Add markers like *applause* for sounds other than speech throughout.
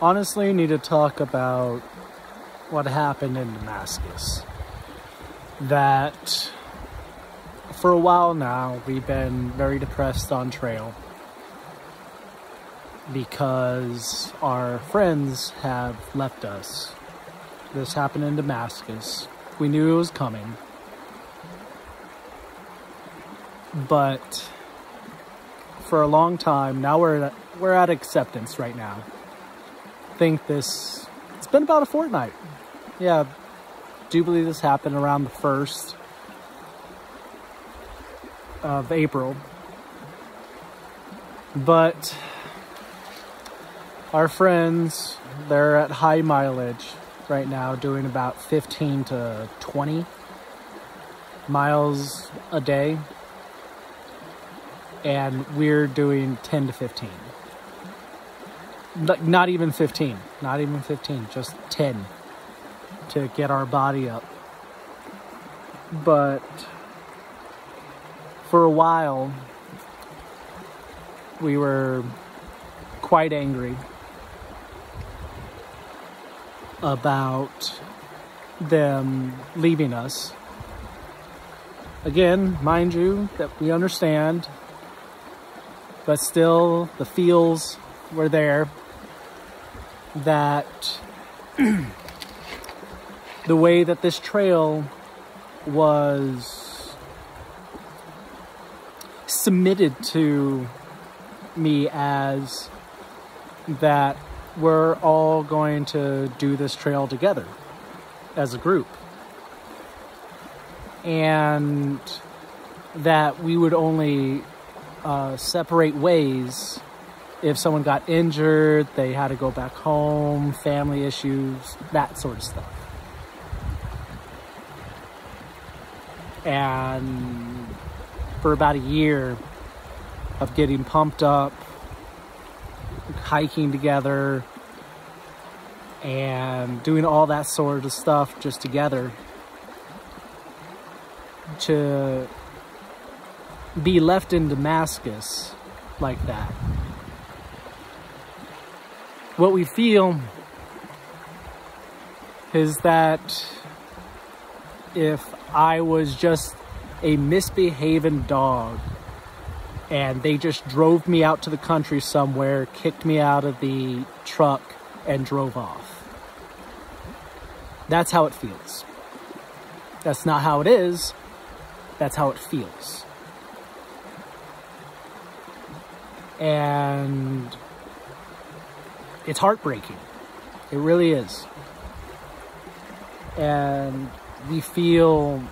honestly need to talk about what happened in Damascus. That for a while now, we've been very depressed on trail because our friends have left us. This happened in Damascus. We knew it was coming. But for a long time, now we're at, we're at acceptance right now. Think this it's been about a fortnight. Yeah, do believe this happened around the first of April. But our friends, they're at high mileage right now, doing about 15 to 20 miles a day. And we're doing 10 to 15. Not even 15. Not even 15. Just 10 to get our body up. But for a while, we were quite angry about them leaving us. Again, mind you, that we understand, but still the feels were there that the way that this trail was submitted to me as that we're all going to do this trail together as a group. And that we would only uh, separate ways if someone got injured, they had to go back home, family issues, that sort of stuff. And for about a year of getting pumped up, hiking together, and doing all that sort of stuff just together to be left in Damascus like that. What we feel is that if I was just a misbehaving dog and they just drove me out to the country somewhere, kicked me out of the truck, and drove off. That's how it feels. That's not how it is, that's how it feels. And it's heartbreaking. It really is. And we feel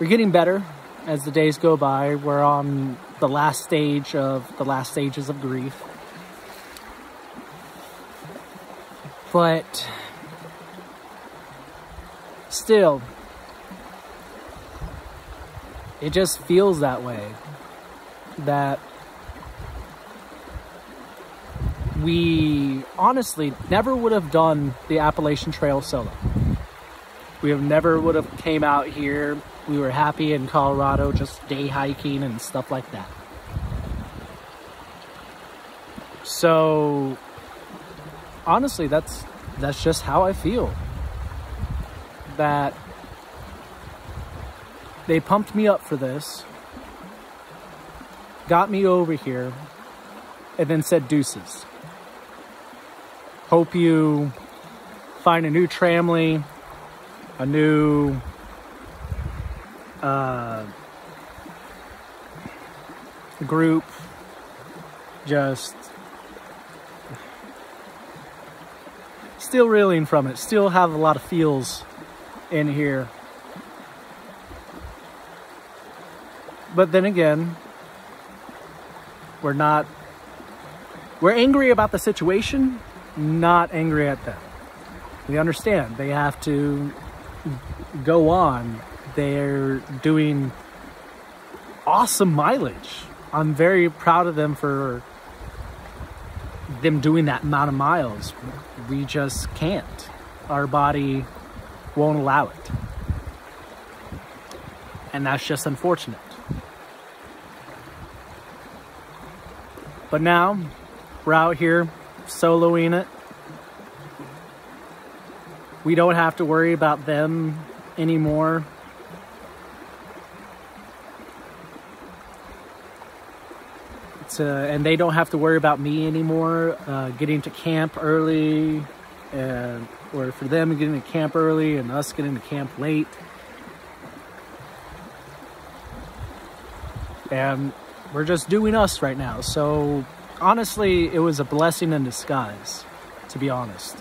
we're getting better as the days go by. We're on the last stage of the last stages of grief. But still, it just feels that way. That we honestly never would have done the Appalachian Trail solo. We have never would have came out here. We were happy in Colorado, just day hiking and stuff like that. So honestly, that's that's just how I feel. That they pumped me up for this, got me over here, and then said deuces. Hope you find a new tramily, a new uh, group, just still reeling from it. Still have a lot of feels in here. But then again, we're not, we're angry about the situation, not angry at them. We understand they have to go on. They're doing awesome mileage. I'm very proud of them for them doing that amount of miles. We just can't. Our body won't allow it. And that's just unfortunate. But now we're out here soloing it. We don't have to worry about them anymore. Uh, and they don't have to worry about me anymore uh, getting to camp early and or for them getting to camp early and us getting to camp late and we're just doing us right now so honestly it was a blessing in disguise to be honest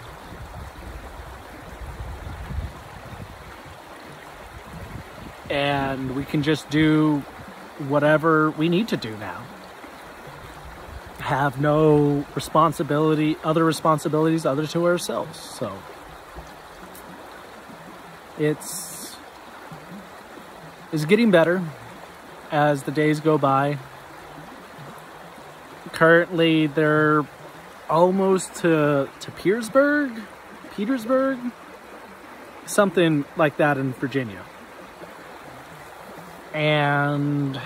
and we can just do whatever we need to do now have no responsibility, other responsibilities other to ourselves. So it's is getting better as the days go by. Currently, they're almost to to Petersburg, Petersburg, something like that in Virginia, and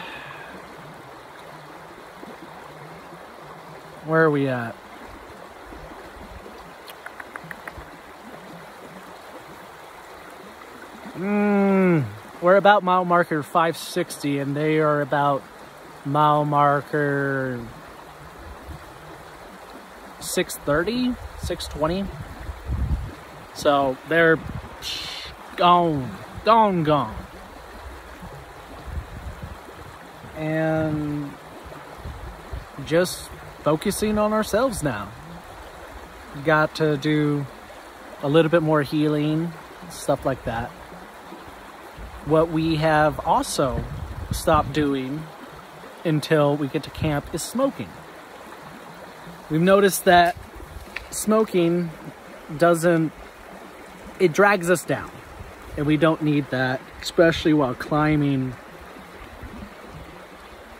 Where are we at? Mm, we're about mile marker 560 and they are about mile marker 630, 620. So they're gone, gone, gone. And just focusing on ourselves now. Got to do a little bit more healing, stuff like that. What we have also stopped doing until we get to camp is smoking. We've noticed that smoking doesn't, it drags us down. And we don't need that, especially while climbing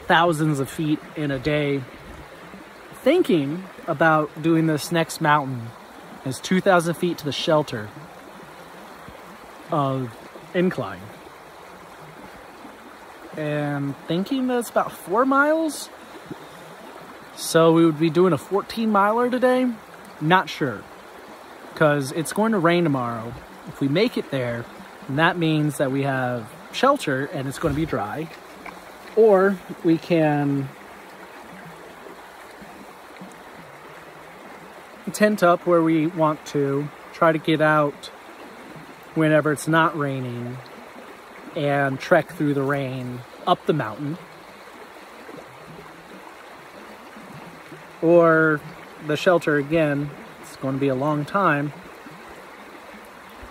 thousands of feet in a day thinking about doing this next mountain. is 2,000 feet to the shelter of incline. And thinking that it's about four miles. So we would be doing a 14 miler today. Not sure. Because it's going to rain tomorrow. If we make it there, that means that we have shelter and it's going to be dry. Or we can tent up where we want to, try to get out whenever it's not raining, and trek through the rain up the mountain. Or the shelter again, it's going to be a long time.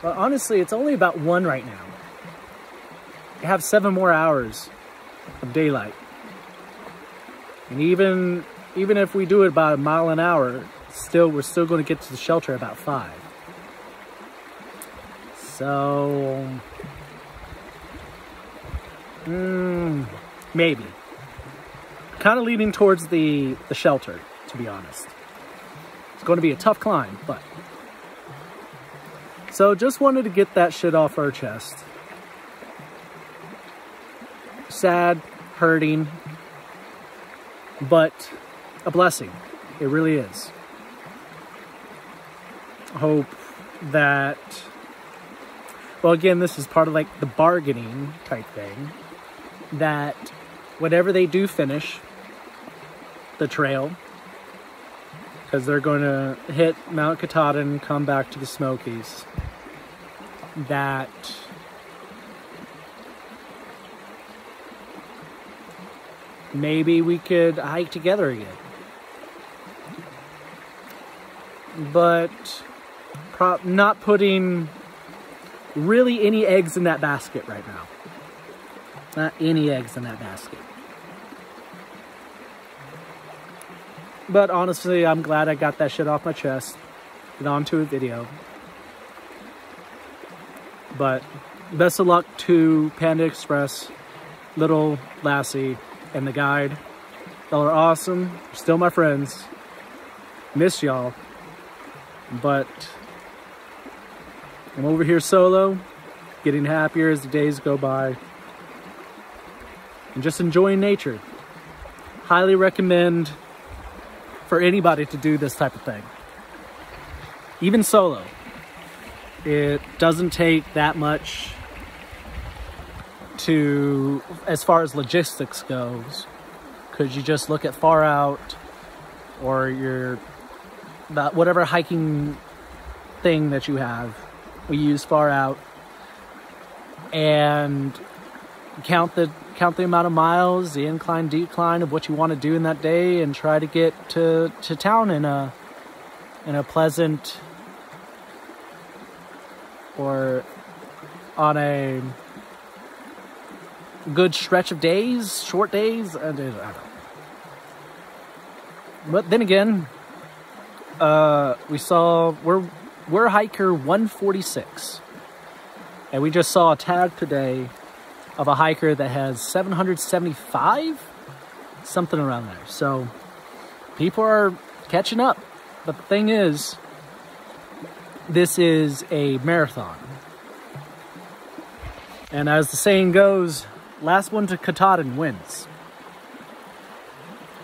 But honestly, it's only about one right now. You have seven more hours of daylight. And even even if we do it about a mile an hour, still, we're still going to get to the shelter about 5. So, mm, maybe. Kind of leaning towards the, the shelter, to be honest. It's going to be a tough climb, but. So just wanted to get that shit off our chest. Sad, hurting, but a blessing. It really is hope that, well, again, this is part of like the bargaining type thing, that whatever they do finish the trail, because they're going to hit Mount Katahdin and come back to the Smokies, that maybe we could hike together again. But prop not putting really any eggs in that basket right now. Not any eggs in that basket. But honestly, I'm glad I got that shit off my chest. Get onto a video. But best of luck to Panda Express, Little Lassie, and the guide. Y'all are awesome. still my friends. Miss y'all. But I'm over here solo, getting happier as the days go by, and just enjoying nature. Highly recommend for anybody to do this type of thing. Even solo. It doesn't take that much to, as far as logistics goes, because you just look at FarOut or your that whatever hiking thing that you have. We use FarOut and count the count the amount of miles, the incline, decline of what you want to do in that day, and try to get to to town in a in a pleasant or on a good stretch of days, short days. I don't know. But then again, uh, we saw we're we're hiker 146, and we just saw a tag today of a hiker that has 775, something around there. So people are catching up. But the thing is, this is a marathon. And as the saying goes, last one to Katahdin wins.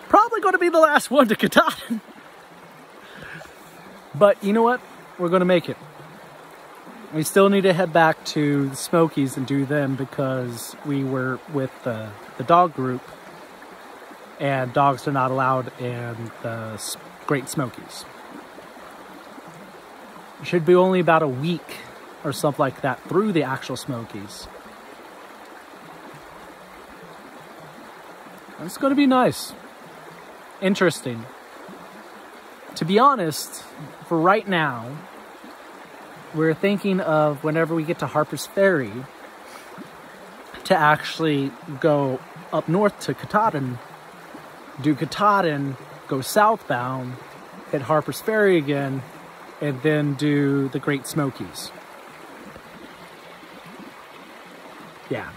Probably going to be the last *laughs* one to Katahdin. but you know what? We're going to make it. We still need to head back to the Smokies and do them because we were with the, the dog group and dogs are not allowed in the Great Smokies. It should be only about a week or something like that through the actual Smokies. It's going to be nice. Interesting. To be honest, for right now, we're thinking of whenever we get to Harper's Ferry to actually go up north to Katahdin, do Katahdin, go southbound, hit Harper's Ferry again, and then do the Great Smokies. Yeah.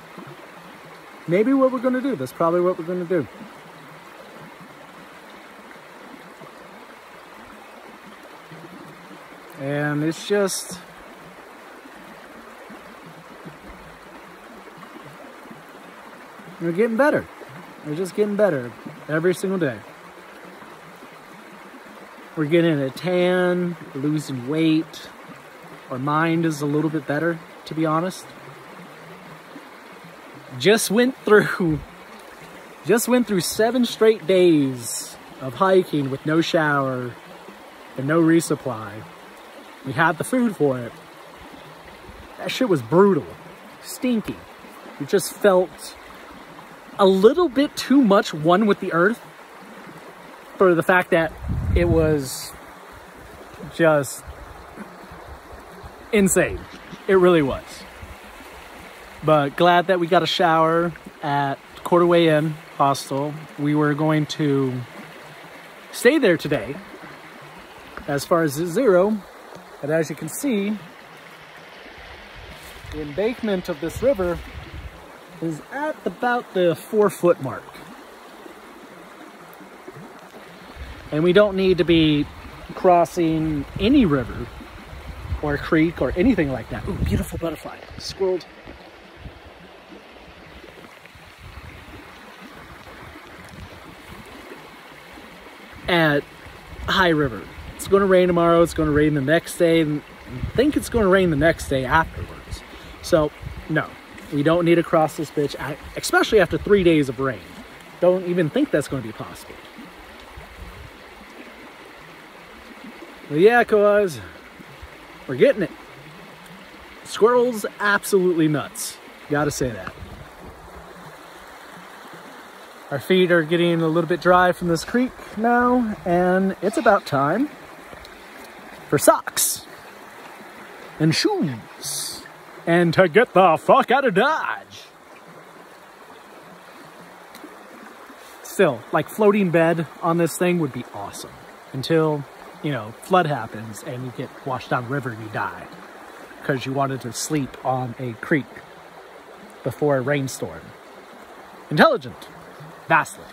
Maybe what we're going to do. That's probably what we're going to do. And it's just... We're getting better. We're just getting better every single day. We're getting a tan, losing weight. Our mind is a little bit better, to be honest. Just went through *laughs* just went through seven straight days of hiking with no shower and no resupply. We had the food for it. That shit was brutal. Stinky. We just felt a little bit too much one with the earth for the fact that it was just insane. It really was. But glad that we got a shower at Quarterway Inn Hostel. We were going to stay there today. As far as zero, but as you can see, the embankment of this river is at about the four foot mark. And we don't need to be crossing any river or creek or anything like that. Ooh, beautiful butterfly, squirreled. At High River. It's going to rain tomorrow. It's going to rain the next day. I think it's going to rain the next day afterwards. So, no, we don't need to cross this bitch, especially after three days of rain. Don't even think that's going to be possible. But yeah, cuz we're getting it. Squirrels absolutely nuts. Gotta say that. Our feet are getting a little bit dry from this creek now, and it's about time for socks and shoes and to get the fuck out of Dodge. Still, like floating bed on this thing would be awesome until, you know, flood happens and you get washed down river and you die because you wanted to sleep on a creek before a rainstorm. Intelligent, vastly.